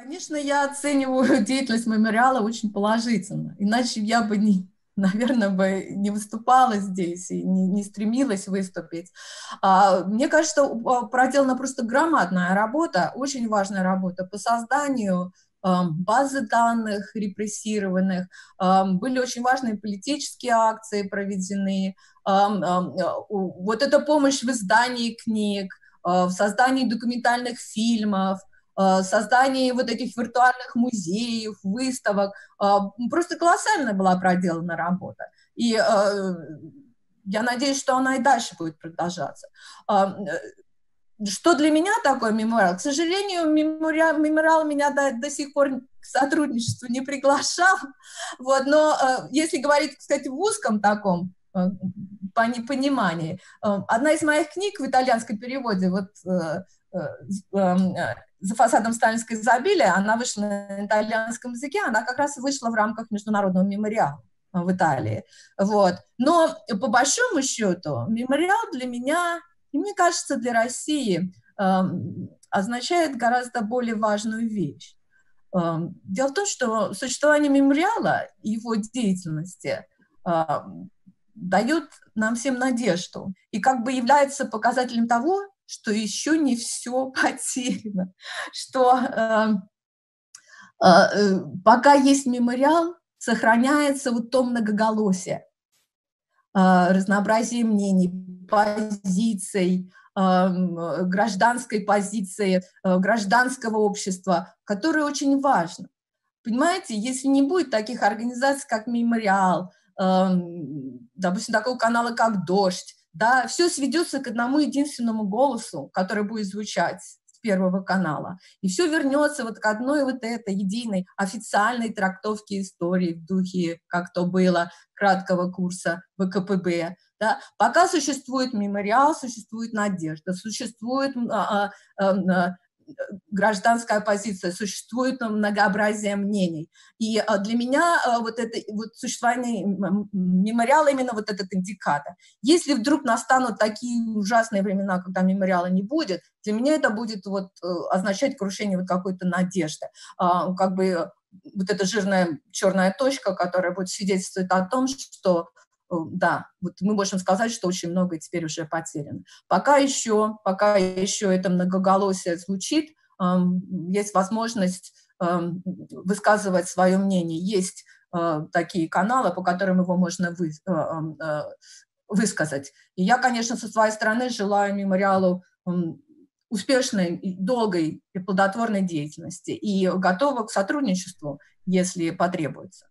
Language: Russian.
Конечно, я оцениваю деятельность мемориала очень положительно, иначе я бы не, наверное, бы не выступала здесь и не, не стремилась выступить. А, мне кажется, что проделана просто громадная работа, очень важная работа по созданию базы данных репрессированных, были очень важные политические акции проведены, вот эта помощь в издании книг, в создании документальных фильмов, создании вот этих виртуальных музеев, выставок. Просто колоссальная была проделана работа. И я надеюсь, что она и дальше будет продолжаться что для меня такое мемориал? К сожалению, мемориал, мемориал меня до, до сих пор к сотрудничеству не приглашал. Вот, но э, если говорить, кстати, в узком таком э, понимании, э, одна из моих книг в итальянском переводе, вот э, э, э, «За фасадом сталинской изобилия», она вышла на итальянском языке, она как раз вышла в рамках международного мемориала в Италии. Вот. Но по большому счету мемориал для меня и мне кажется, для России э, означает гораздо более важную вещь. Э, дело в том, что существование мемориала и его деятельности э, дает нам всем надежду и как бы является показателем того, что еще не все потеряно, что э, э, пока есть мемориал, сохраняется вот то многоголосие, э, разнообразие мнений, позиций, гражданской позиции, э, гражданского общества, которое очень важно. Понимаете, если не будет таких организаций, как «Мемориал», допустим, такого канала, как «Дождь», да, все сведется к одному единственному голосу, который будет звучать Первого канала. И все вернется вот к одной вот этой единой официальной трактовке истории в духе, как то было, краткого курса ВКПБ. Да? Пока существует мемориал, существует надежда, существует а, а, а, гражданская позиция, существует многообразие мнений. И а, для меня а, вот это вот существование мемориала именно вот этот индикатор. Если вдруг настанут такие ужасные времена, когда мемориала не будет, для меня это будет вот э, означать крушение вот какой-то надежды. А, как бы вот эта жирная черная точка, которая будет свидетельствовать о том, что да, вот мы можем сказать, что очень многое теперь уже потеряно. Пока еще, пока еще это многоголосие звучит, есть возможность высказывать свое мнение, есть э, такие каналы, по которым его можно вы, э, высказать. И я, конечно, со своей стороны желаю мемориалу успешной, долгой и плодотворной деятельности и готова к сотрудничеству, если потребуется.